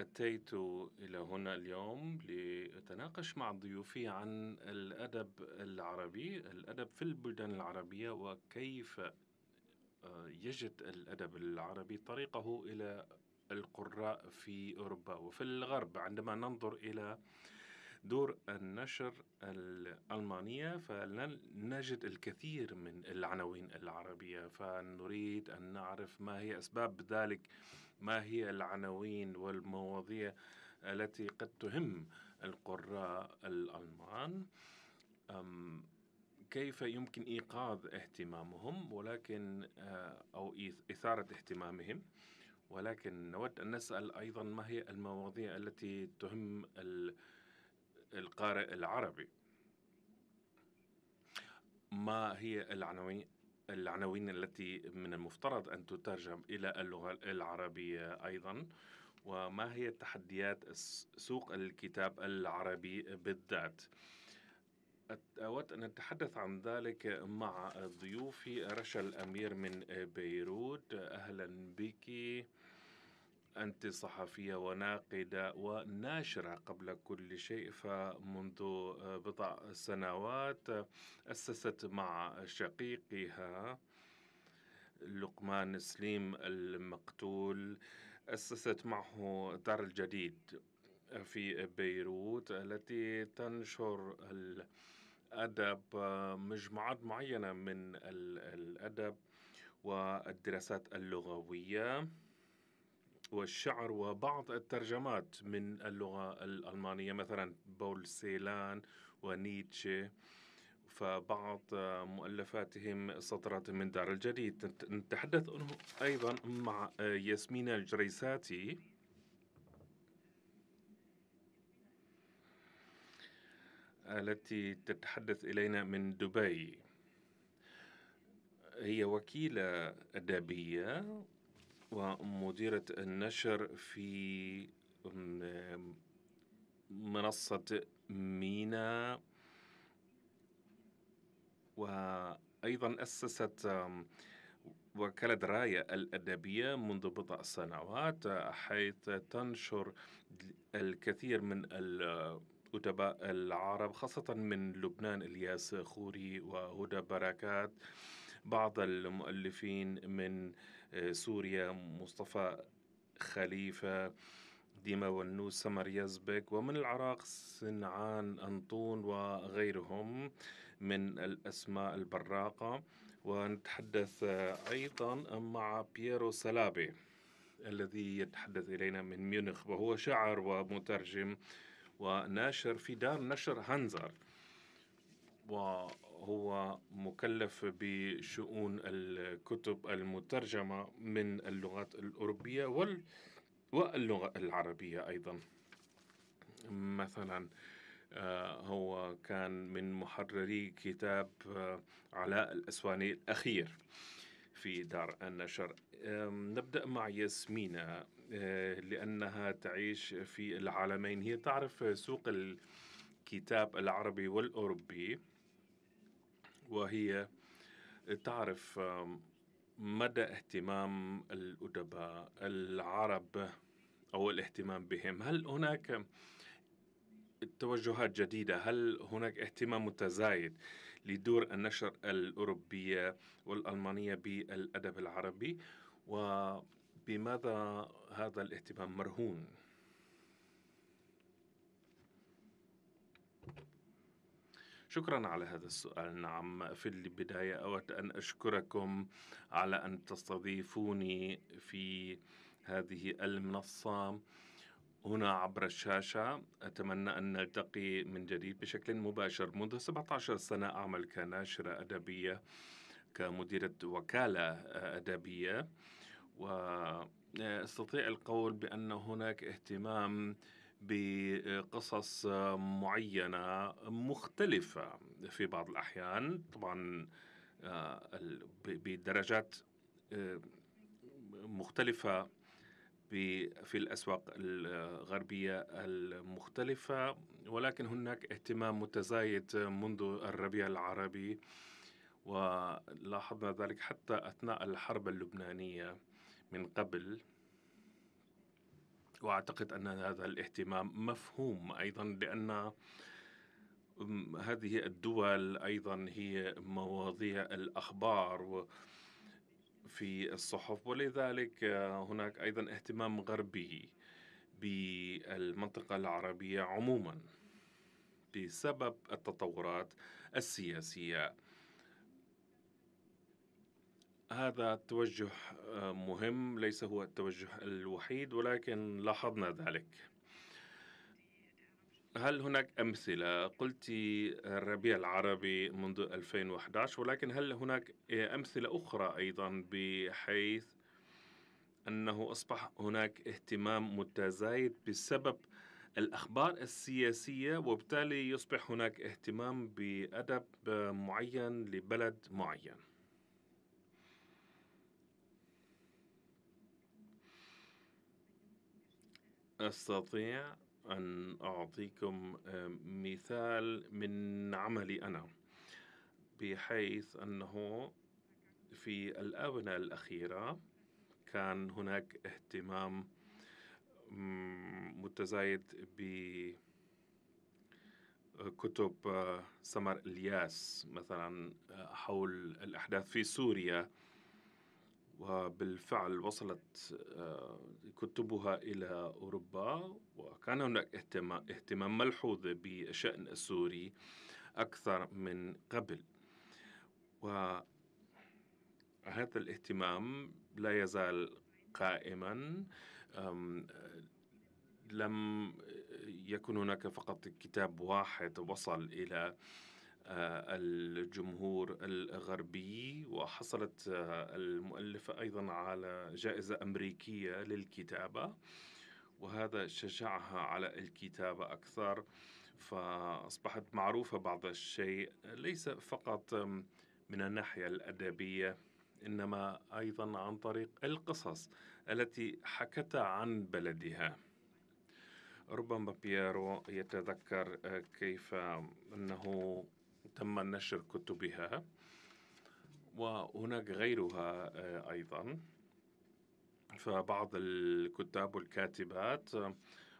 أتيت إلى هنا اليوم لأتناقش مع ضيوفي عن الأدب العربي الأدب في البلدان العربية وكيف آه، يجد الأدب العربي طريقه إلى القراء في أوروبا وفي الغرب. عندما ننظر إلى دور النشر الألمانية فنجد الكثير من العناوين العربية فنريد أن نعرف ما هي أسباب ذلك ما هي العناوين والمواضيع التي قد تهم القراء الألمان. كيف يمكن إيقاظ اهتمامهم؟ ولكن آه، أو إثارة اهتمامهم. ولكن نود أن نسأل أيضا ما هي المواضيع التي تهم القارئ العربي. ما هي العناوين العناوين التي من المفترض أن تترجم إلى اللغة العربية أيضا؟ وما هي تحديات سوق الكتاب العربي بالذات؟ أود أن أتحدث عن ذلك مع ضيوفي رشا الأمير من بيروت. أهلا بك. أنت صحفية وناقدة وناشرة قبل كل شيء فمنذ بضع سنوات أسست مع شقيقها لقمان سليم المقتول. أسست معه دار الجديد في بيروت التي تنشر الأدب مجموعات معينة من الأدب والدراسات اللغوية. والشعر وبعض الترجمات من اللغة الألمانية مثلا بول سيلان ونيتشه. فبعض مؤلفاتهم سطرات من دار الجديد. نتحدث أيضا مع ياسمين الجريساتي. التي تتحدث إلينا من دبي. هي وكيلة أدبية. ومديرة النشر في منصة مينا. وأيضا أسست وكالة راية الأدبية منذ بضع سنوات حيث تنشر الكثير من الأدباء العرب خاصة من لبنان إلياس خوري وهدى بركات بعض المؤلفين من سوريا مصطفى خليفة ديما والنوس سمر يزبك ومن العراق سنعان أنطون وغيرهم من الأسماء البراقة. ونتحدث آه، أيضا مع بييرو سلابي الذي يتحدث إلينا من ميونخ وهو شاعر ومترجم وناشر في دار نشر هنزر وهو مكلف بشؤون الكتب المترجمة من اللغات الأوروبية وال واللغة العربية أيضا. مثلا آه، هو كان من محرري كتاب آه، علاء الأسواني الأخير في دار النشر. نبدأ مع ياسمينة آه، لأنها تعيش في العالمين. هي تعرف سوق الكتاب العربي والأوروبي. وهي تعرف مدى اهتمام الأدباء العرب أو الاهتمام بهم. هل هناك توجهات جديدة؟ هل هناك اهتمام متزايد لدور النشر الأوروبية والألمانية بالأدب العربي؟ وبماذا هذا الاهتمام مرهون؟ شكرا على هذا السؤال. نعم في البداية أود أن أشكركم على أن تستضيفوني في هذه المنصة. هنا عبر الشاشة أتمنى أن نلتقي من جديد بشكل مباشر. منذ 17 سنة أعمل كناشرة أدبية كمديرة وكالة أدبية وأستطيع القول بأن هناك اهتمام بقصص معينة مختلفة في بعض الأحيان. طبعا آه، بدرجات آه، مختلفة في الأسواق الغربية المختلفة. ولكن هناك اهتمام متزايد منذ الربيع العربي. ولاحظنا ذلك حتى أثناء الحرب اللبنانية من قبل. وأعتقد أن هذا الاهتمام مفهوم أيضا لأن هذه الدول أيضا هي مواضيع الأخبار في الصحف ولذلك هناك أيضا اهتمام غربي بالمنطقة العربية عموما بسبب التطورات السياسية. هذا التوجه مهم ليس هو التوجه الوحيد ولكن لاحظنا ذلك. هل هناك أمثلة؟ قلت الربيع العربي منذ 2011 ولكن هل هناك أمثلة أخرى أيضا بحيث أنه أصبح هناك اهتمام متزايد بسبب الأخبار السياسية وبالتالي يصبح هناك اهتمام بأدب معين لبلد معين؟ أستطيع أن أعطيكم مثال من عملي أنا بحيث أنه في الآونة الأخيرة كان هناك اهتمام متزايد بكتب سمر الياس مثلا حول الأحداث في سوريا. وبالفعل وصلت كتبها إلى أوروبا وكان هناك اهتمام ملحوظ بالشأن السوري أكثر من قبل. وهذا الاهتمام لا يزال قائما لم يكن هناك فقط كتاب واحد وصل إلى الجمهور الغربي وحصلت المؤلفة أيضا على جائزة أمريكية للكتابة وهذا شجعها على الكتابة أكثر فأصبحت معروفة بعض الشيء ليس فقط من الناحية الأدبية إنما أيضا عن طريق القصص التي حكتها عن بلدها. ربما بييرو يتذكر كيف أنه تم نشر كتبها. وهناك غيرها أيضا. فبعض الكتاب والكاتبات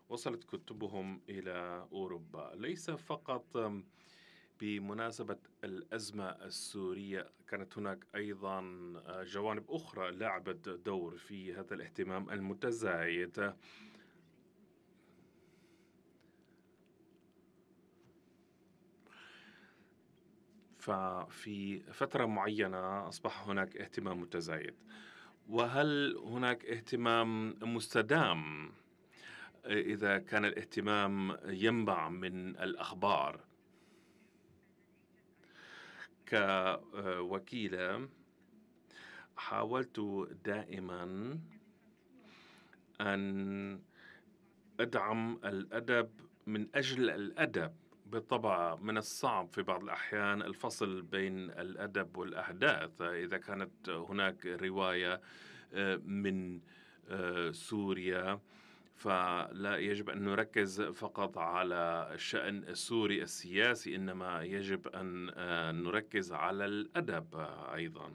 وصلت كتبهم إلى أوروبا. ليس فقط بمناسبة الأزمة السورية كانت هناك أيضا جوانب أخرى لعبت دور في هذا الاهتمام المتزايد. ففي فترة معينة أصبح هناك اهتمام متزايد. وهل هناك اهتمام مستدام؟ إذا كان الاهتمام ينبع من الأخبار. كوكيلة حاولت دائما أن أدعم الأدب من أجل الأدب. بالطبع من الصعب في بعض الأحيان الفصل بين الأدب والأحداث. إذا كانت هناك رواية آه، من آه، سوريا فلا يجب أن نركز فقط على الشأن السوري السياسي إنما يجب أن آه، نركز على الأدب أيضا.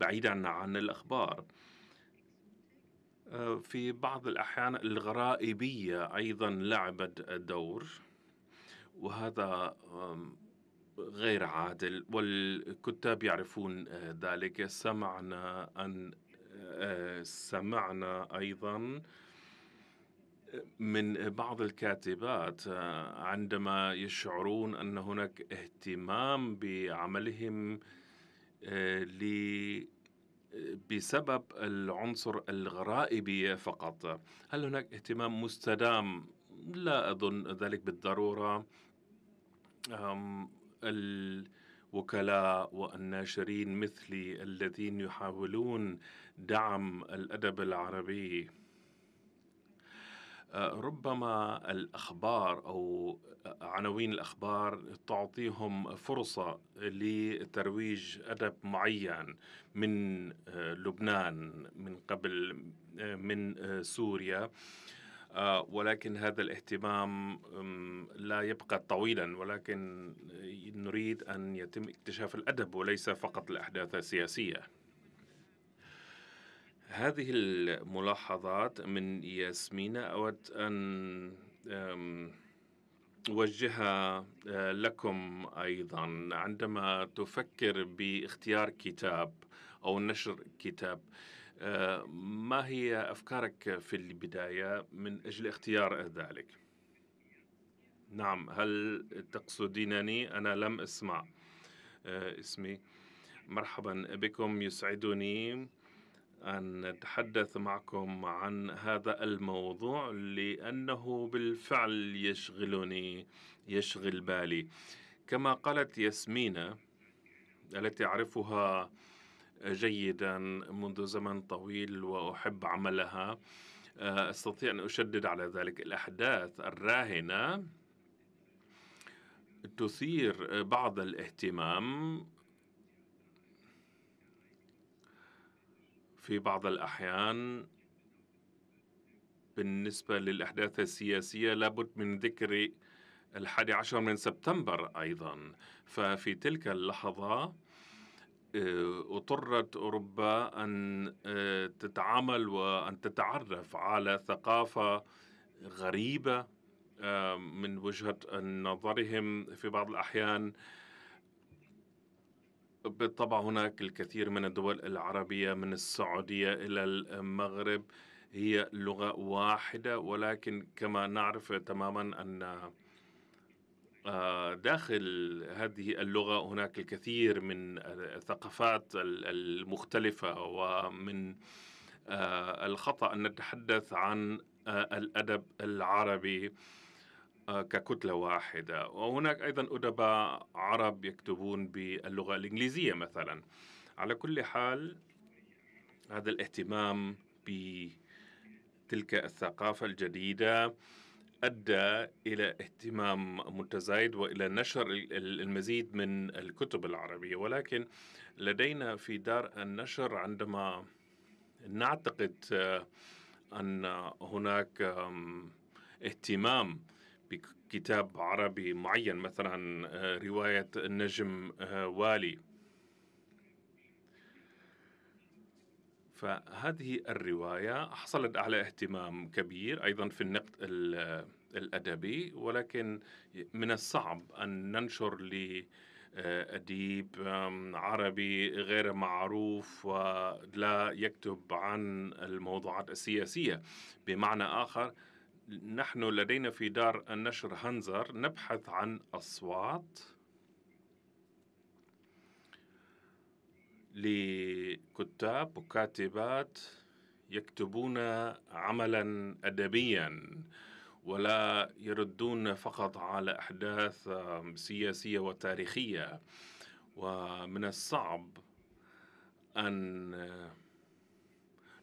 بعيدا عن الأخبار في بعض الأحيان الغرائبية أيضا لعبت دور وهذا غير عادل والكتاب يعرفون آه، ذلك. سمعنا أن آه، سمعنا أيضا من بعض الكاتبات آه، عندما يشعرون أن هناك اهتمام بعملهم بسبب العنصر الغرائبي فقط. هل هناك اهتمام مستدام لا أظن ذلك بالضرورة. الوكلاء والناشرين مثلي الذين يحاولون دعم الأدب العربي. آه، ربما الأخبار أو عناوين الأخبار تعطيهم فرصة لترويج أدب معين من آه، لبنان من قبل آه، من سوريا. ولكن هذا الاهتمام لا يبقى طويلا ولكن نريد أن يتم اكتشاف الأدب وليس فقط الأحداث السياسية. هذه الملاحظات من ياسمين أود أن أوجهها آه، لكم أيضا. عندما تفكر باختيار كتاب أو نشر كتاب آه، ما هي أفكارك في البداية من أجل اختيار ذلك؟ نعم هل تقصدينني؟ أنا لم أسمع آه، اسمي. مرحبا بكم يسعدني أن نتحدث معكم عن هذا الموضوع لأنه بالفعل يشغلني يشغل بالي. كما قالت ياسمينة التي أعرفها جيدا منذ زمن طويل وأحب عملها. أستطيع أن أشدد على ذلك الأحداث الراهنة. تثير بعض الاهتمام في بعض الأحيان. بالنسبة للأحداث السياسية لابد من ذكر الحادي عشر من سبتمبر أيضا. ففي تلك اللحظة آه، اضطرت أوروبا أن آه، تتعامل وأن تتعرف على ثقافة غريبة آه، من وجهة نظرهم في بعض الأحيان. بالطبع هناك الكثير من الدول العربية من السعودية إلى المغرب هي لغة واحدة ولكن كما نعرف تماما آه، داخل هذه اللغة هناك الكثير من الثقافات المختلفة ومن آه، الخطأ أن نتحدث عن آه، الأدب العربي آه، ككتلة واحدة. وهناك أيضا أدباء عرب يكتبون باللغة الإنجليزية مثلا. على كل حال هذا الاهتمام بتلك الثقافة الجديدة أدى إلى اهتمام متزايد وإلى نشر المزيد من الكتب العربية. ولكن لدينا في دار النشر عندما نعتقد آه، أن هناك اهتمام بكتاب عربي معين مثلا آه، رواية النجم آه، والي. فهذه الرواية حصلت على اهتمام كبير أيضا في النقد الأدبي ولكن من الصعب أن ننشر لأديب عربي غير معروف ولا يكتب عن الموضوعات السياسية. بمعنى آخر نحن لدينا في دار النشر هنزر نبحث عن أصوات لكتاب وكاتبات يكتبون عملا أدبيا ولا يردون فقط على أحداث سياسية وتاريخية. ومن الصعب أن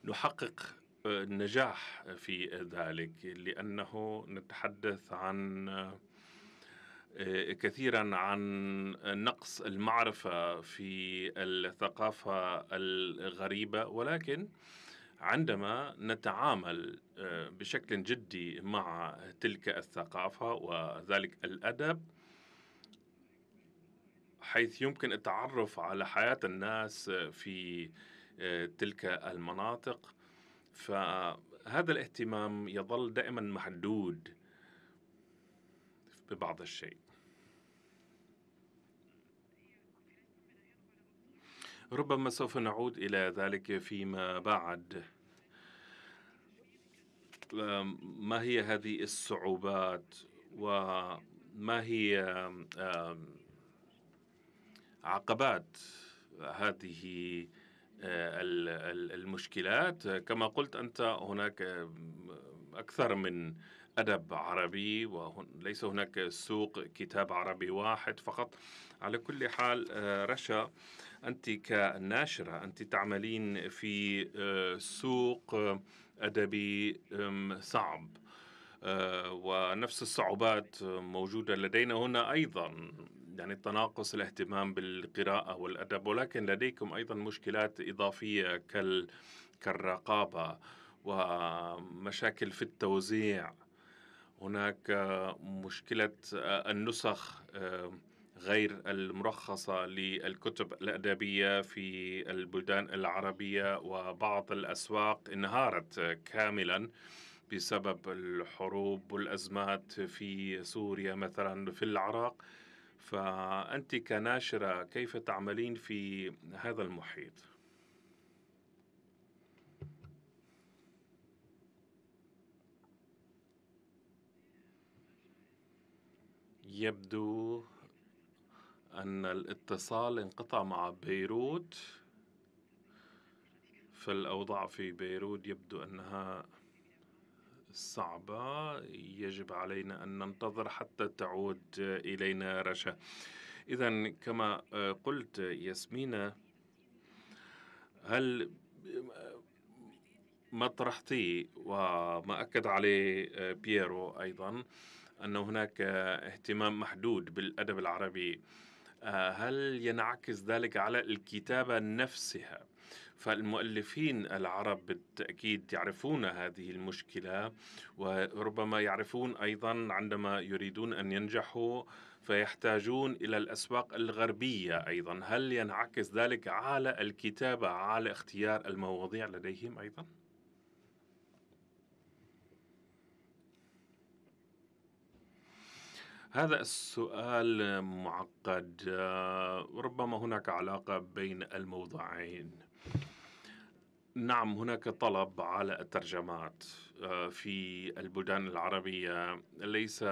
نحقق النجاح في ذلك لأنه نتحدث عن كثيرا عن نقص المعرفة في الثقافة الغريبة ولكن عندما نتعامل آه، بشكل جدي مع تلك الثقافة وذلك الأدب حيث يمكن التعرف على حياة الناس في آه، تلك المناطق فهذا الاهتمام يظل دائما محدود ببعض الشيء. ربما سوف نعود إلى ذلك فيما بعد. ما هي هذه الصعوبات؟ وما هي عقبات هذه المشكلات؟ كما قلت أنت هناك أكثر من أدب عربي وليس هناك سوق كتاب عربي واحد فقط. على كل حال رشا أنت كناشرة أنت تعملين في سوق أدبي صعب. ونفس الصعوبات موجودة لدينا هنا أيضا. يعني تناقص الاهتمام بالقراءة والأدب ولكن لديكم أيضا مشكلات إضافية كال كالرقابة ومشاكل في التوزيع. هناك مشكلة النسخ غير المرخصة للكتب الأدبية في البلدان العربية وبعض الأسواق انهارت كاملا بسبب الحروب والأزمات في سوريا مثلا في العراق فأنت كناشرة كيف تعملين في هذا المحيط؟ يبدو أن الاتصال انقطع مع بيروت فالأوضاع في بيروت يبدو أنها صعبة. يجب علينا أن ننتظر حتى تعود إلينا رشا. إذا كما قلت ياسمينة هل ما طرحتيه وما أكد عليه بييرو أيضا أن هناك اهتمام محدود بالأدب العربي. هل ينعكس ذلك على الكتابة نفسها؟ فالمؤلفين العرب بالتأكيد يعرفون هذه المشكلة وربما يعرفون أيضا عندما يريدون أن ينجحوا فيحتاجون إلى الأسواق الغربية أيضا. هل ينعكس ذلك على الكتابة على اختيار المواضيع لديهم أيضا؟ هذا السؤال معقد. ربما هناك علاقة بين الموضوعين. نعم هناك طلب على الترجمات في البلدان العربية. ليس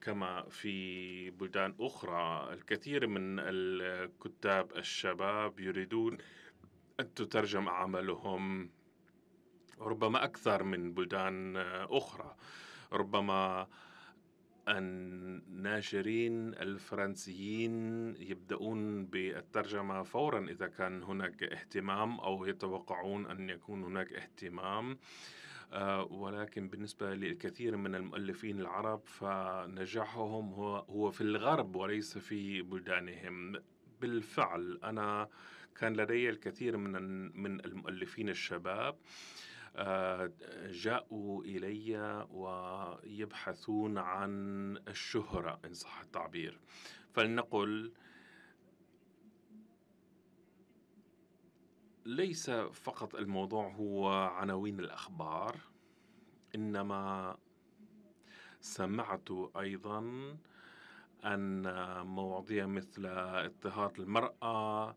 كما في بلدان أخرى. الكثير من الكتاب الشباب يريدون أن تترجم أعمالهم ربما أكثر من بلدان أخرى. ربما الناشرين الفرنسيين يبدأون بالترجمة فورا إذا كان هناك اهتمام أو يتوقعون أن يكون هناك اهتمام. آه، ولكن بالنسبة للكثير من المؤلفين العرب فنجاحهم هو في الغرب وليس في بلدانهم. بالفعل أنا كان لدي الكثير من من المؤلفين الشباب. جاءوا إلي ويبحثون عن الشهرة إن صح التعبير. فلنقل ليس فقط الموضوع هو عناوين الأخبار إنما سمعت أيضا أن مواضيع مثل اضطهاد المرأة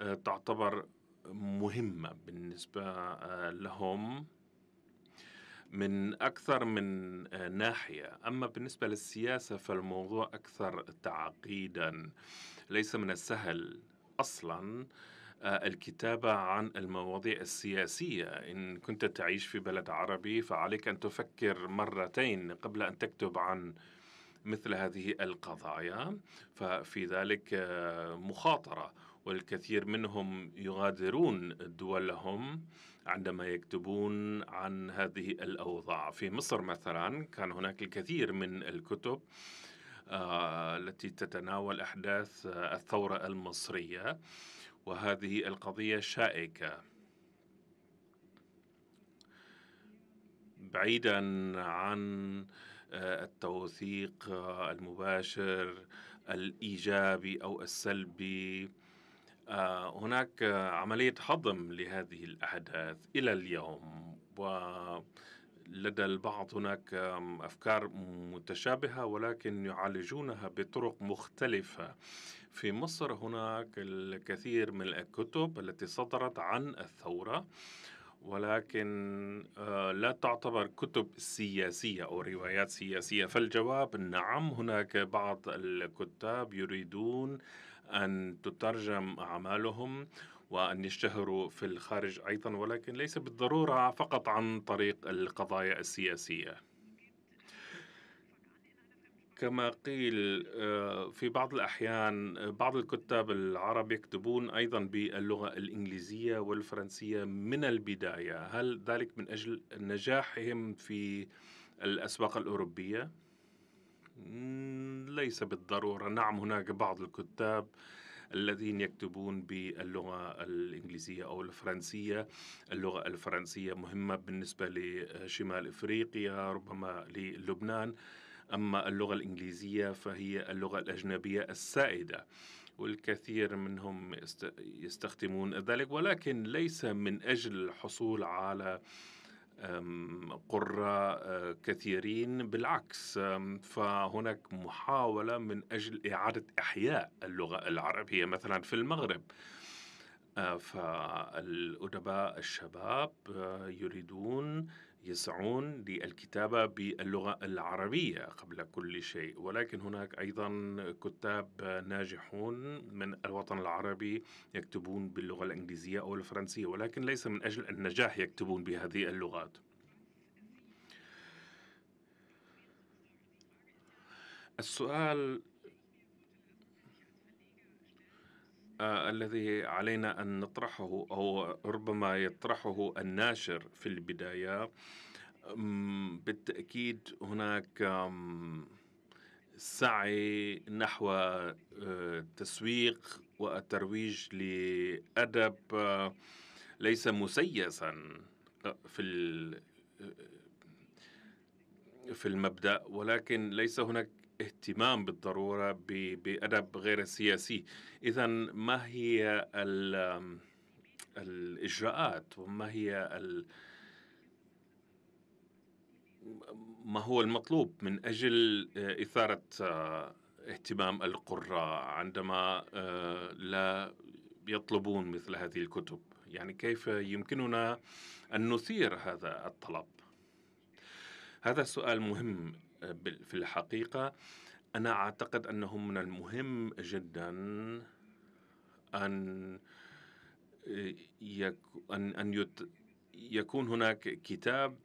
آه، تعتبر مهمة بالنسبة آه، لهم من أكثر من آه، ناحية. أما بالنسبة للسياسة فالموضوع أكثر تعقيدا ليس من السهل أصلا آه، الكتابة عن المواضيع السياسية. إن كنت تعيش في بلد عربي فعليك أن تفكر مرتين قبل أن تكتب عن مثل هذه القضايا ففي ذلك مخاطرة. والكثير منهم يغادرون دولهم عندما يكتبون عن هذه الأوضاع. في مصر مثلا كان هناك الكثير من الكتب آه، التي تتناول أحداث الثورة المصرية وهذه القضية شائكة. بعيدا عن آه، التوثيق المباشر الإيجابي أو السلبي آه، هناك عملية هضم لهذه الأحداث إلى اليوم ولدى البعض هناك أفكار متشابهة ولكن يعالجونها بطرق مختلفة. في مصر هناك الكثير من الكتب التي صدرت عن الثورة ولكن آه، لا تعتبر كتب سياسية أو روايات سياسية. فالجواب نعم هناك بعض الكتاب يريدون أن تترجم أعمالهم وأن يشتهروا في الخارج أيضا ولكن ليس بالضرورة فقط عن طريق القضايا السياسية كما قيل آه، في بعض الأحيان بعض الكتاب العرب يكتبون أيضا باللغة الإنجليزية والفرنسية من البداية هل ذلك من أجل نجاحهم في الأسواق الأوروبية؟ ليس بالضرورة. نعم هناك بعض الكتاب الذين يكتبون باللغة الإنجليزية أو الفرنسية. اللغة الفرنسية مهمة بالنسبة لشمال إفريقيا ربما للبنان. أما اللغة الإنجليزية فهي اللغة الأجنبية السائدة والكثير منهم يستخدمون ذلك. ولكن ليس من أجل الحصول على قراء آه، كثيرين بالعكس. فهناك محاولة من أجل إعادة إحياء اللغة العربية مثلا في المغرب. آه، فالأدباء الشباب آه، يريدون يسعون للكتابة باللغة العربية قبل كل شيء. ولكن هناك أيضا كتاب ناجحون من الوطن العربي يكتبون باللغة الإنجليزية أو الفرنسية ولكن ليس من أجل النجاح يكتبون بهذه اللغات. السؤال آه الذي علينا أن نطرحه أو ربما يطرحه الناشر في البداية. بالتأكيد هناك سعي نحو آه، تسويق والترويج لأدب آه، ليس مسيسا في في المبدأ ولكن ليس هناك اهتمام بالضرورة بأدب غير سياسي. إذا ما هي الإجراءات وما هي ما هو المطلوب من أجل إثارة اهتمام القراء عندما لا يطلبون مثل هذه الكتب؟ يعني كيف يمكننا أن نثير هذا الطلب؟ هذا سؤال مهم في الحقيقة أنا أعتقد أنه من المهم جدا أن أن يكون هناك كتاب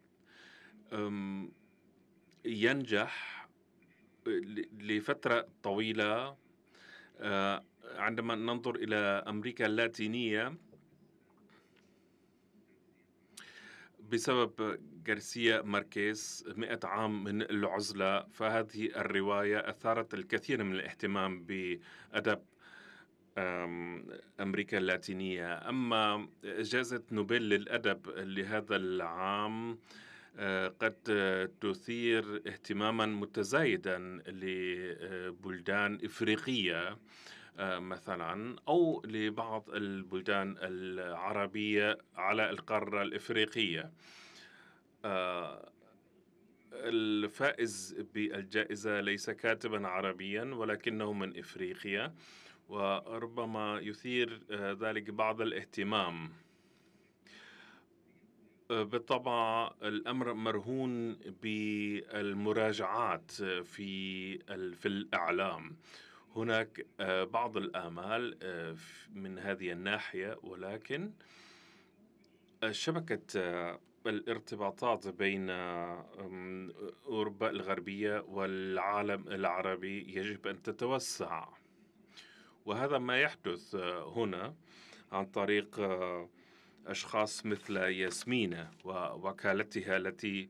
ينجح لفترة طويلة آه، عندما ننظر إلى أمريكا اللاتينية. بسبب غارسيا ماركيز مئة عام من العزلة فهذه الرواية أثارت الكثير من الاهتمام بأدب أمريكا اللاتينية. أما جائزة نوبل للأدب لهذا العام آه، قد تثير اهتماما متزايدا لبلدان إفريقية. مثلا أو لبعض البلدان العربية على القارة الإفريقية. آه، الفائز بالجائزة ليس كاتبا عربيا ولكنه من إفريقيا وربما يثير آه، ذلك بعض الاهتمام. بالطبع الأمر مرهون بالمراجعات في في الإعلام. هناك آه، بعض الآمال آه، من هذه الناحية ولكن شبكة آه، الارتباطات بين أوروبا الغربية والعالم العربي يجب أن تتوسع. وهذا ما يحدث هنا عن طريق أشخاص مثل ياسمينة ووكالتها التي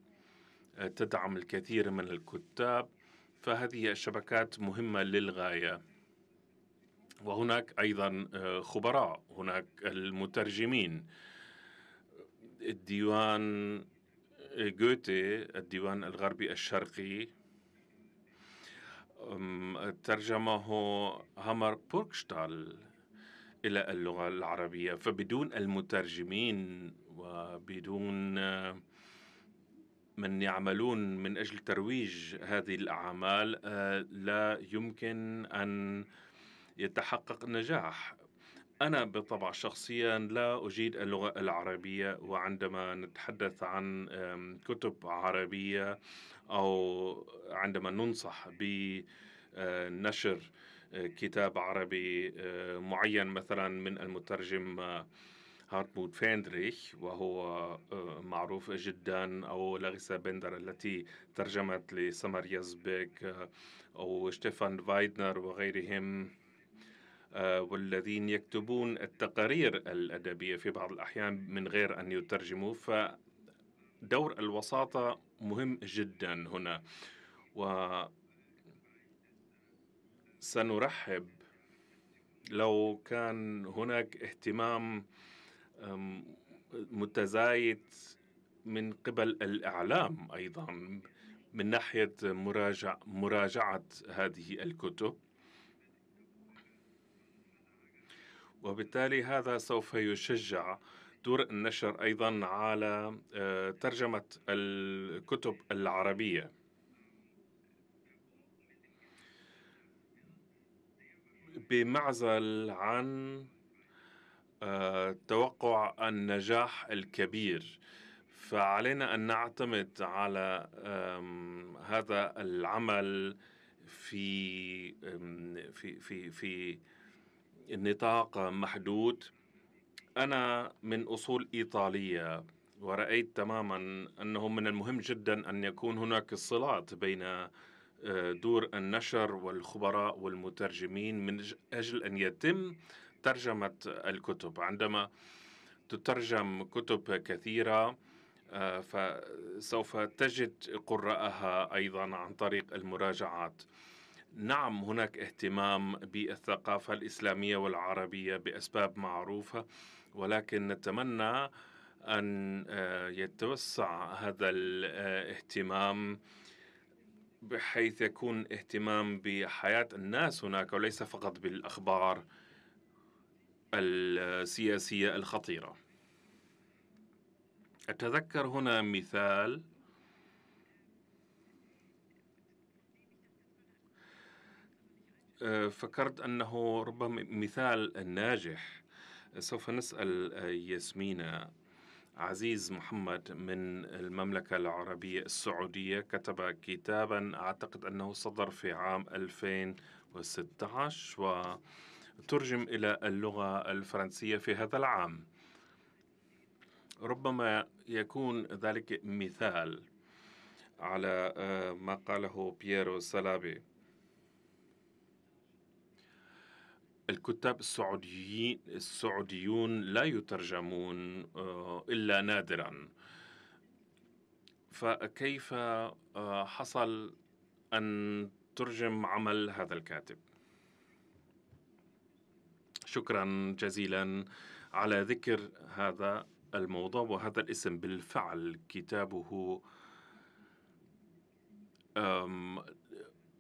تدعم الكثير من الكتاب. فهذه الشبكات مهمة للغاية. وهناك أيضا آه، خبراء هناك المترجمين. الديوان آه، جوتي الديوان الغربي الشرقي. ترجمه هامر بوركشتال إلى اللغة العربية. فبدون المترجمين وبدون آه، من يعملون من أجل ترويج هذه الأعمال آه، لا يمكن أن يتحقق نجاح. أنا بالطبع شخصيا لا أجيد اللغة العربية وعندما نتحدث عن كتب عربية أو عندما ننصح بنشر آه، كتاب عربي آه، معين مثلا من المترجم هارتموت فاندريخ وهو آه، معروف جدا أو لاريسا بندر التي ترجمت لسمر يزبك آه، أو ستيفان فايدنر وغيرهم آه، والذين يكتبون التقارير الأدبية في بعض الأحيان من غير أن يترجموا. فدور الوساطة مهم جدا هنا. و سنرحب لو كان هناك اهتمام متزايد من قبل الإعلام أيضا من ناحية مراجع مراجعة هذه الكتب. وبالتالي هذا سوف يشجع دور النشر أيضا على آه، ترجمة الكتب العربية. بمعزل عن توقع النجاح الكبير. فعلينا أن نعتمد على هذا العمل في في في في نطاق محدود. أنا من أصول إيطالية ورأيت تماما أنه من المهم جدا أن يكون هناك صلات بين آه، دور النشر والخبراء والمترجمين من أجل أن يتم ترجمة الكتب. عندما تترجم كتب كثيرة آه، فسوف تجد قراءها أيضا عن طريق المراجعات. نعم هناك اهتمام بالثقافة الإسلامية والعربية بأسباب معروفة ولكن نتمنى أن آه، يتوسع هذا الاهتمام بحيث يكون اهتمام بحياة الناس هناك وليس فقط بالأخبار. السياسية الخطيرة. أتذكر هنا مثال. آه، فكرت أنه ربما مثال ناجح. سوف نسأل ياسمينة عزيز محمد من المملكة العربية السعودية كتب كتابا أعتقد أنه صدر في عام 2016 وترجم إلى اللغة الفرنسية في هذا العام. ربما يكون ذلك مثال على آه، ما قاله بييرو سالابي. الكتاب السعوديين السعوديون لا يترجمون آه، إلا نادرا. فكيف آه، حصل أن ترجم عمل هذا الكاتب؟ شكرا جزيلا على ذكر هذا الموضوع وهذا الاسم. بالفعل كتابه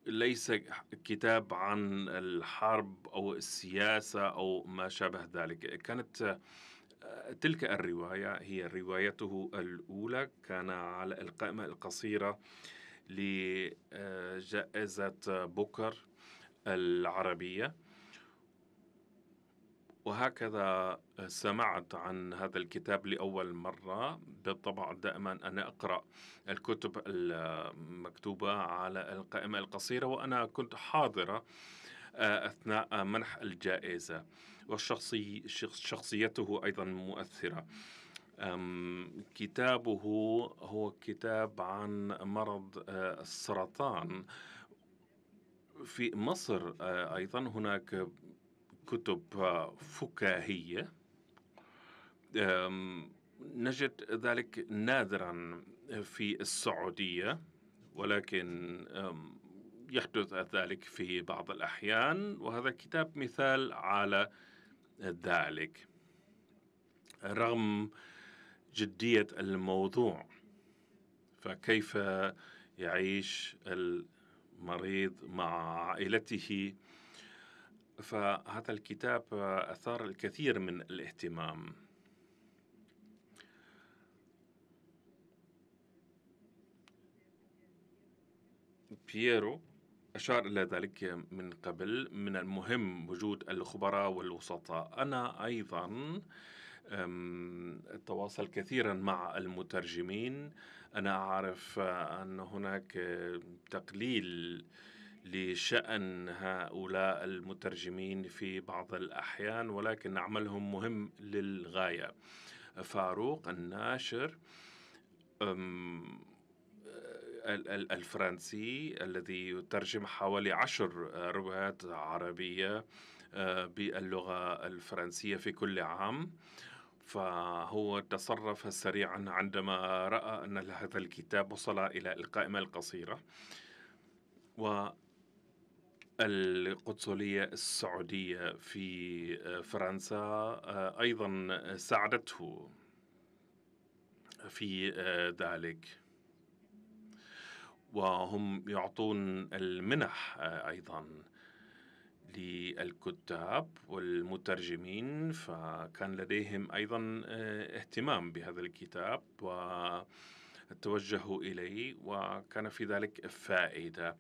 ليس كتاب عن الحرب أو السياسة أو ما شابه ذلك. كانت تلك الرواية هي روايته الأولى. كان على القائمة القصيرة لجائزة بوكر العربية. وهكذا سمعت عن هذا الكتاب لأول مرة. بالطبع دائما أنا أقرأ الكتب المكتوبة على القائمة القصيرة وأنا كنت حاضرة آه، أثناء منح الجائزة وشخصي شخصيته أيضا مؤثرة. كتابه هو كتاب عن مرض آه، السرطان. في مصر آه، أيضا هناك كتب فكاهية. نجد ذلك نادرا في السعودية ولكن يحدث ذلك في بعض الأحيان وهذا الكتاب مثال على ذلك. رغم جدية الموضوع فكيف يعيش المريض مع عائلته؟ فهذا الكتاب أثار الكثير من الاهتمام. بييرو أشار إلى ذلك من قبل من المهم وجود الخبراء والوسطاء. أنا أيضا أتواصل كثيرا مع المترجمين. أنا أعرف أن هناك تقليل لشأن هؤلاء المترجمين في بعض الأحيان ولكن عملهم مهم للغاية. فاروق الناشر الفرنسي الذي يترجم حوالي عشر روايات عربية آه، باللغة الفرنسية في كل عام. فهو تصرف سريعا عندما رأى أن هذا الكتاب وصل إلى القائمة القصيرة. القنصلية السعودية في آه، فرنسا آه، أيضا ساعدته في ذلك. وهم يعطون المنح أيضا للكتاب والمترجمين فكان لديهم أيضا اهتمام بهذا الكتاب وتوجهوا إليه وكان في ذلك فائدة.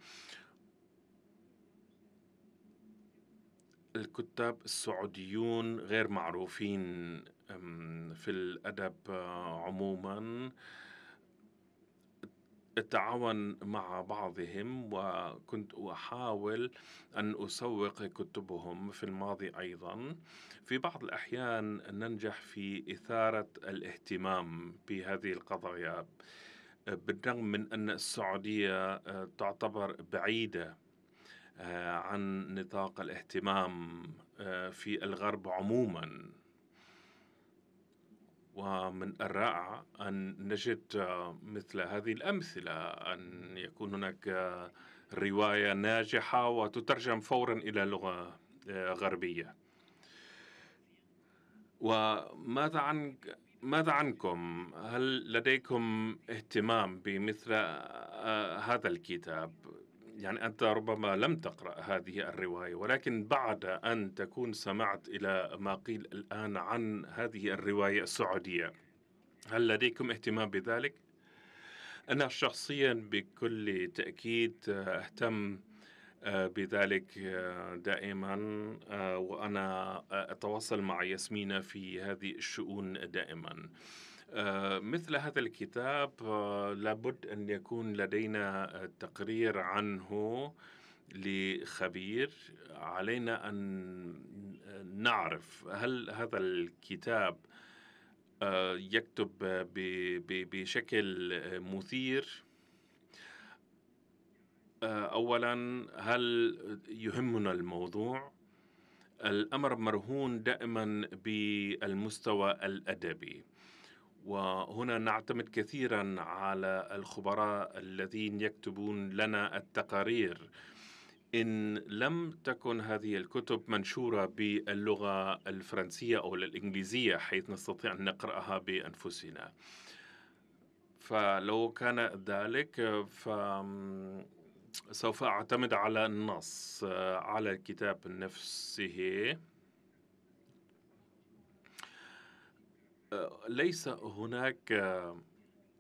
الكتاب السعوديون غير معروفين في الأدب عموما. التعاون مع بعضهم وكنت أحاول أن أسوق كتبهم في الماضي أيضا. في بعض الأحيان ننجح في إثارة الاهتمام بهذه القضايا بالرغم من أن السعودية آه، تعتبر بعيدة آه، عن نطاق الاهتمام آه، في الغرب عموما ومن الرائع أن نجد آه، مثل هذه الأمثلة أن يكون هناك رواية ناجحة وتترجم فورا إلى لغة غربية وماذا عن ماذا عنكم؟ هل لديكم اهتمام بمثل هذا الكتاب؟ يعني أنت ربما لم تقرأ هذه الرواية ولكن بعد أن تكون سمعت إلى ما قيل الآن عن هذه الرواية السعودية هل لديكم اهتمام بذلك؟ أنا شخصيا بكل تأكيد أهتم آه، بذلك آه، دائما آه، وأنا أتواصل مع ياسمينة في هذه الشؤون دائما آه، مثل هذا الكتاب آه، لابد أن يكون لدينا تقرير عنه لخبير. علينا أن نعرف هل هذا الكتاب آه، يكتب بشكل مثير. اولا هل يهمنا الموضوع؟ الأمر مرهون دائما بالمستوى الأدبي. وهنا نعتمد كثيرا على الخبراء الذين يكتبون لنا التقارير. إن لم تكن هذه الكتب منشورة باللغة الفرنسية أو الإنجليزية حيث نستطيع أن نقرأها بأنفسنا. فلو كان ذلك ف سوف أعتمد على النص على الكتاب نفسه. ليس هناك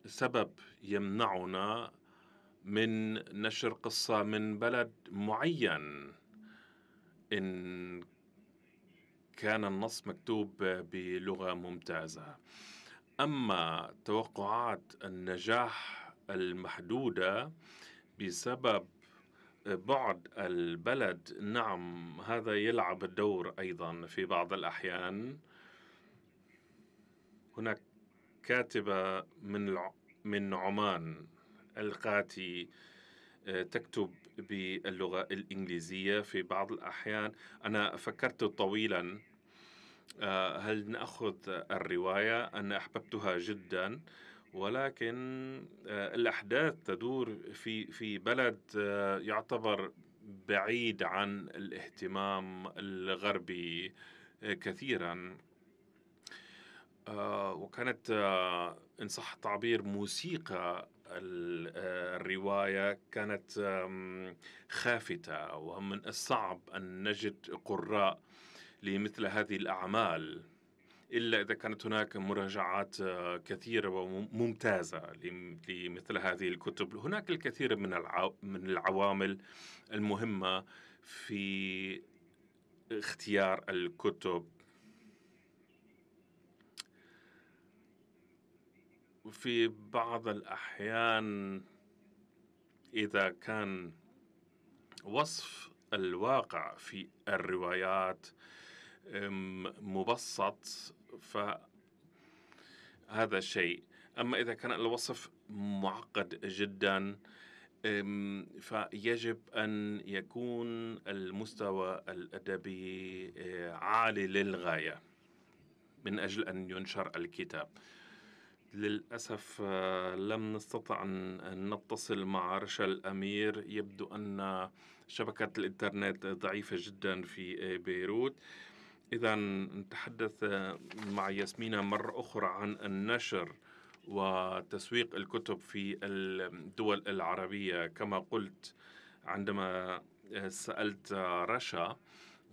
سبب يمنعنا من نشر قصة من بلد معين. إن كان النص مكتوب بلغة ممتازة. أما توقعات النجاح المحدودة بسبب بعد البلد نعم هذا يلعب الدور أيضا في بعض الأحيان. هناك كاتبة من من عمان القاتي آه، تكتب باللغة الإنجليزية في بعض الأحيان. أنا فكرت طويلا آه، هل نأخذ الرواية؟ أنا أحببتها جدا ولكن آه، الأحداث تدور في في بلد يعتبر بعيد عن الاهتمام الغربي كثيرا. وكانت آه، إن صح التعبير موسيقى آه، الرواية كانت خافتة ومن الصعب أن نجد قراء لمثل هذه الأعمال إلا إذا كانت هناك مراجعات كثيرة وممتازة لمثل هذه الكتب. هناك الكثير من من العوامل المهمة في اختيار الكتب. في بعض الأحيان إذا كان وصف الواقع في الروايات مبسط فهذا شيء. أما إذا كان الوصف معقد جدا فيجب أن يكون المستوى الأدبي آه، عالي للغاية من أجل أن ينشر الكتاب. للأسف آه، لم نستطع أن نتصل مع رشا الأمير. يبدو أن شبكة الإنترنت ضعيفة جدا في بيروت. إذا نتحدث مع ياسمينة مرة أخرى عن النشر وتسويق الكتب في الدول العربية. كما قلت عندما سألت رشا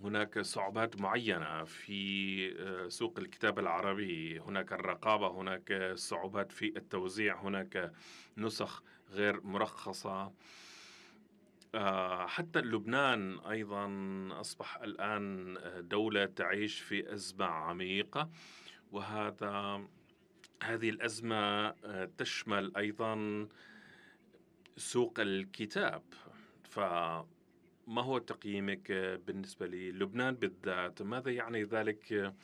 هناك صعوبات معينة في سوق الكتاب العربي هناك الرقابة هناك صعوبات في التوزيع هناك نسخ غير مرخصة. آه، حتى لبنان أيضا أصبح الآن دولة تعيش في أزمة عميقة وهذا هذه الأزمة آه، تشمل أيضا سوق الكتاب. فما هو تقييمك بالنسبة للبنان بالذات؟ ماذا يعني ذلك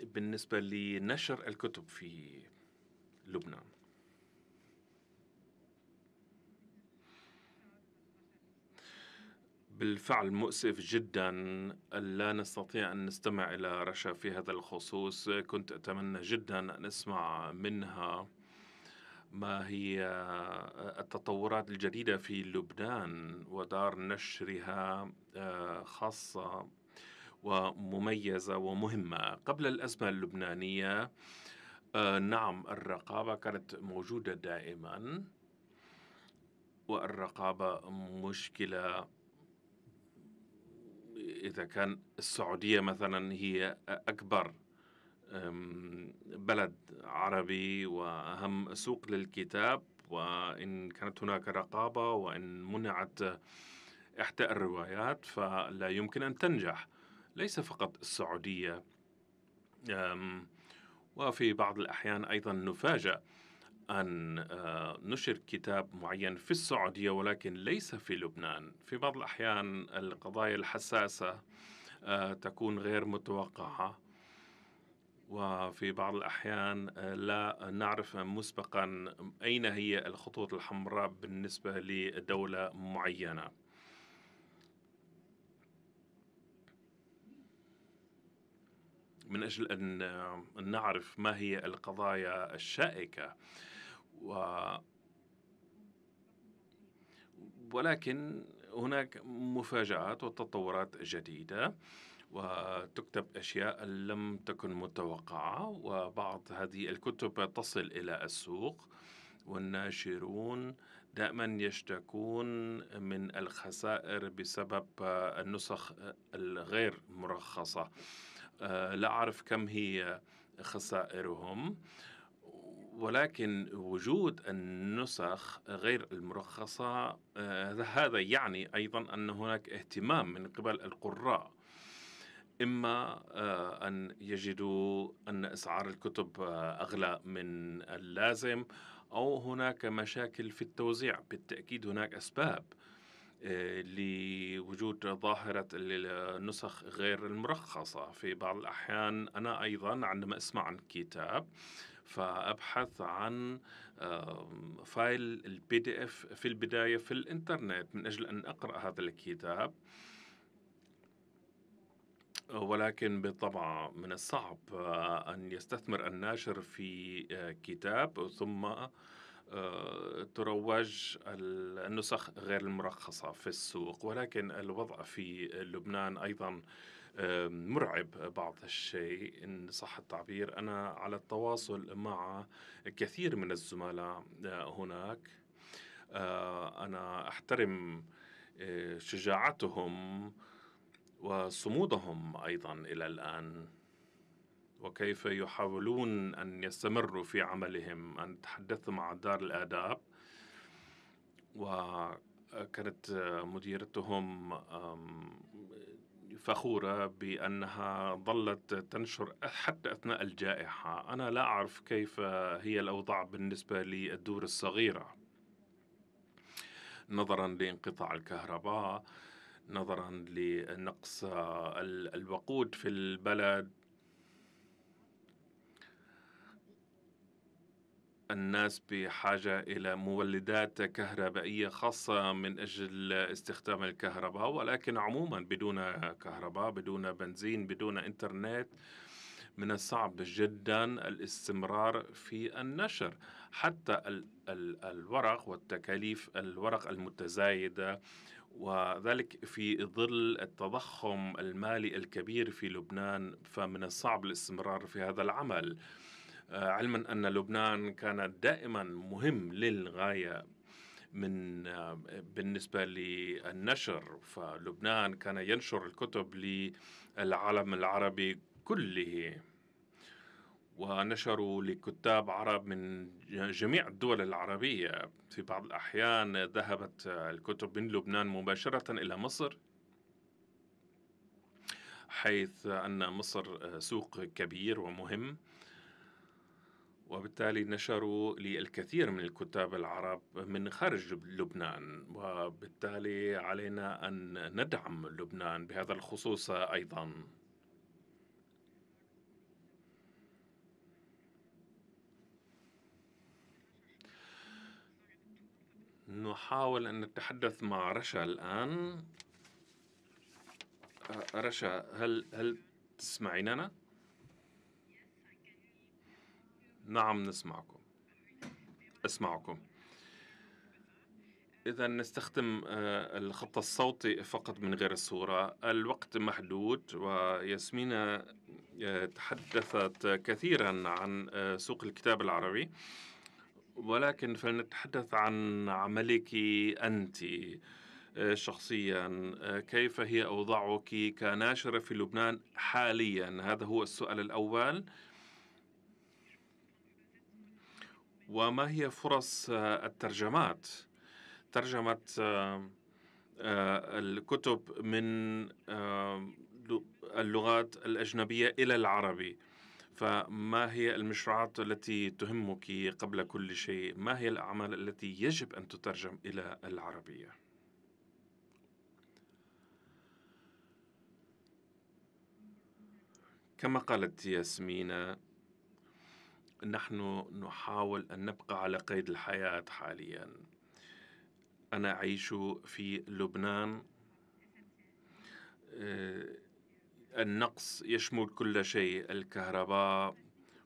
بالنسبة لنشر الكتب في لبنان؟ بالفعل مؤسف جدا. لا نستطيع أن نستمع إلى رشا في هذا الخصوص. كنت أتمنى جدا أن أسمع منها. ما هي التطورات الجديدة في لبنان ودار نشرها آه، خاصة ومميزة ومهمة. قبل الأزمة اللبنانية آه، نعم الرقابة كانت موجودة دائما والرقابة مشكلة. إذا كان السعودية مثلا هي أكبر بلد عربي وأهم سوق للكتاب وإن كانت هناك رقابة وإن منعت إحداء الروايات فلا يمكن أن تنجح. ليس فقط السعودية. وفي بعض الأحيان أيضا نفاجأ أن نشر كتاب معين في السعودية ولكن ليس في لبنان. في بعض الأحيان القضايا الحساسة تكون غير متوقعة. وفي بعض الأحيان آه، لا نعرف مسبقا أين هي الخطوط الحمراء بالنسبة لدولة معينة. من أجل أن نعرف ما هي القضايا الشائكة و ولكن هناك مفاجآت وتطورات جديدة. وتكتب أشياء لم تكن متوقعة وبعض هذه الكتب تصل إلى السوق والناشرون دائما يشتكون من الخسائر بسبب النسخ الغير مرخصة. لا أعرف كم هي خسائرهم ولكن وجود النسخ غير المرخصة آه، هذا يعني أيضا أن هناك اهتمام من قبل القراء. إما آه، أن يجدوا أن أسعار الكتب آه، أغلى من اللازم أو هناك مشاكل في التوزيع. بالتأكيد هناك أسباب لوجود ظاهرة النسخ غير المرخصة. في بعض الأحيان أنا أيضا عندما أسمع عن كتاب فأبحث عن file ال PDF في البداية في الإنترنت من أجل أن أقرأ هذا الكتاب. ولكن بالطبع من الصعب آه، أن يستثمر الناشر في آه، كتاب ثم آه، تروج النسخ غير المرخصة في السوق. ولكن الوضع في لبنان أيضا مرعب بعض الشيء. إن صح التعبير أنا على التواصل مع كثير من الزملاء هناك. أنا أحترم شجاعتهم وصمودهم أيضا إلى الآن وكيف يحاولون أن يستمروا في عملهم. أن تحدثت مع دار الآداب وكانت مديرتهم فخورة بأنها ظلت تنشر حتى أثناء الجائحة. أنا لا أعرف كيف هي الأوضاع بالنسبة للدور الصغيرة. نظرا لانقطاع الكهرباء نظرا لنقص الوقود في البلد. الناس بحاجة إلى مولدات كهربائية خاصة من أجل استخدام الكهرباء ولكن عموما بدون كهرباء بدون بنزين بدون إنترنت من الصعب جدا الاستمرار في النشر. حتى ال ال الورق والتكاليف الورق المتزايدة وذلك في ظل التضخم المالي الكبير في لبنان فمن الصعب الاستمرار في هذا العمل. آه، علما أن لبنان كان دائما مهم للغاية من آه، بالنسبة للنشر فلبنان كان ينشر الكتب للعالم العربي كله. ونشروا لكتاب عرب من جميع الدول العربية. في بعض الأحيان ذهبت الكتب من لبنان مباشرة إلى مصر حيث أن مصر سوق كبير ومهم. وبالتالي نشروا للكثير من الكتاب العرب من خارج لبنان. وبالتالي علينا أن ندعم لبنان بهذا الخصوص أيضاً. نحاول أن نتحدث مع رشا الآن. رشا هل هل تسمعيننا؟ نعم نسمعكم. أسمعكم. إذا نستخدم الخط الصوتي فقط من غير الصورة. الوقت محدود وياسمينة تحدثت كثيرا عن سوق الكتاب العربي. ولكن فلنتحدث عن عملك أنتِ آه، شخصيًا، آه، كيف هي أوضاعك كناشرة في لبنان حاليًا؟ هذا هو السؤال الأول. وما هي فرص آه، الترجمات؟ ترجمة الكتب من اللغات الأجنبية إلى العربي. فما هي المشروعات التي تهمك قبل كل شيء؟ ما هي الأعمال التي يجب أن تترجم إلى العربية؟ كما قالت ياسمين نحن نحاول أن نبقى على قيد الحياة حاليا أنا أعيش في لبنان آه، النقص يشمل كل شيء الكهرباء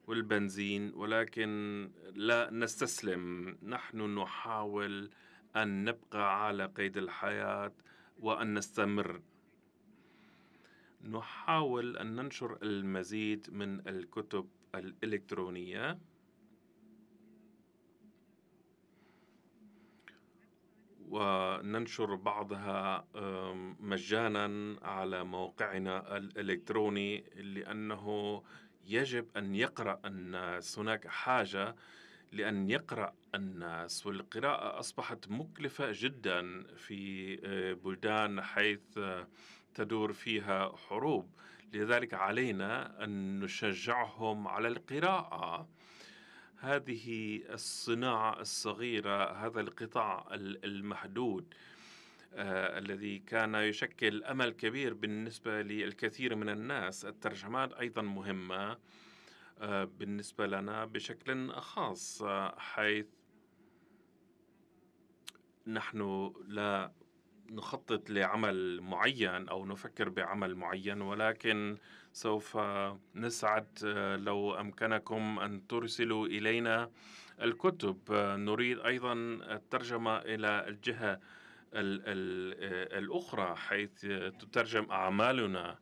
والبنزين ولكن لا نستسلم. نحن نحاول أن نبقى على قيد الحياة وأن نستمر. نحاول أن ننشر المزيد من الكتب الإلكترونية. وننشر بعضها مجانا على موقعنا الإلكتروني لأنه يجب أن يقرأ الناس. هناك حاجة لأن يقرأ الناس والقراءة أصبحت مكلفة جدا في آه، بلدان حيث تدور فيها حروب. لذلك علينا أن نشجعهم على القراءة. هذه الصناعة الصغيرة هذا القطاع المحدود آه الذي كان يشكل أمل كبير بالنسبة للكثير من الناس. الترجمات أيضا مهمة آه بالنسبة لنا بشكل خاص آه حيث نحن لا نخطط لعمل معين أو نفكر بعمل معين ولكن سوف نسعد آه، لو أمكنكم أن ترسلوا إلينا الكتب. آه، نريد أيضا الترجمة إلى الجهة آه، الأخرى حيث تترجم أعمالنا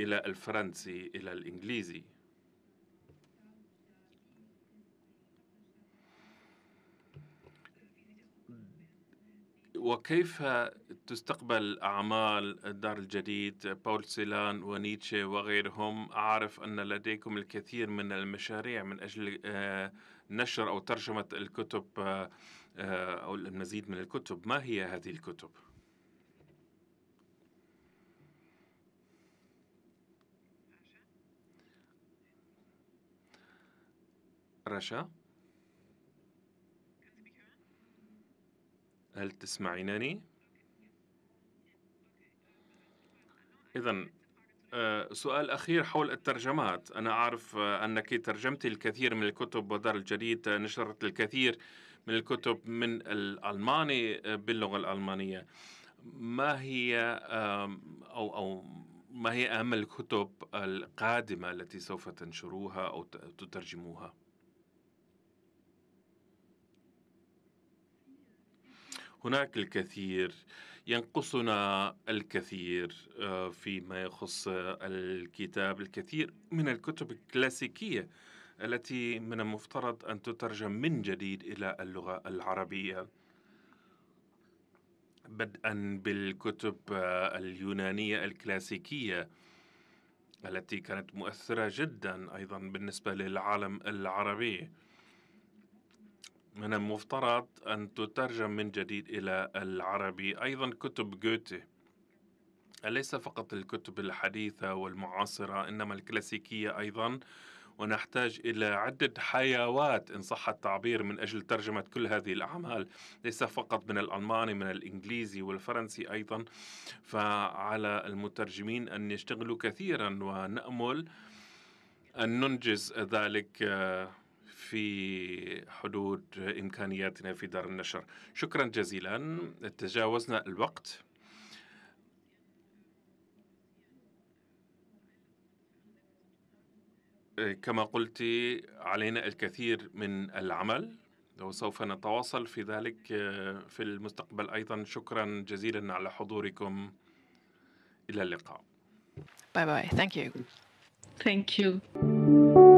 إلى الفرنسي إلى الإنجليزي. وكيف تستقبل أعمال الدار الجديد؟ بول سيلان ونيتشه وغيرهم. أعرف أن لديكم الكثير من المشاريع من أجل آه، نشر أو ترجمة الكتب آه، آه، أو المزيد من الكتب. ما هي هذه الكتب؟ رشا؟ هل تسمعينني؟ إذا آه، سؤال أخير حول الترجمات أنا أعرف آه، أنك ترجمت الكثير من الكتب ودار الجديد نشرت الكثير من الكتب من الألماني آه، باللغة الألمانية ما هي أو أو ما هي أهم الكتب القادمة التي سوف تنشروها أو تترجموها؟ هناك الكثير ينقصنا الكثير آه، فيما يخص الكتاب الكثير من الكتب الكلاسيكية التي من المفترض أن تترجم من جديد إلى اللغة العربية. بدءا بالكتب اليونانية الكلاسيكية التي كانت مؤثرة جدا أيضا بالنسبة للعالم العربي. من المفترض أن تترجم من جديد إلى العربي. أيضا كتب جوتي ليس فقط الكتب الحديثة والمعاصرة إنما الكلاسيكية أيضا. ونحتاج إلى عدة حيوات إن صح التعبير من أجل ترجمة كل هذه الأعمال. ليس فقط من الألماني من الإنجليزي والفرنسي أيضا. فعلى المترجمين أن يشتغلوا كثيرا ونأمل أن ننجز ذلك في حدود إمكانياتنا في دار النشر شكرا جزيلا تجاوزنا الوقت كما قلت علينا الكثير من العمل وسوف نتواصل في ذلك في المستقبل أيضا شكرا جزيلا على حضوركم إلى اللقاء Bye bye. Thank you. Thank you.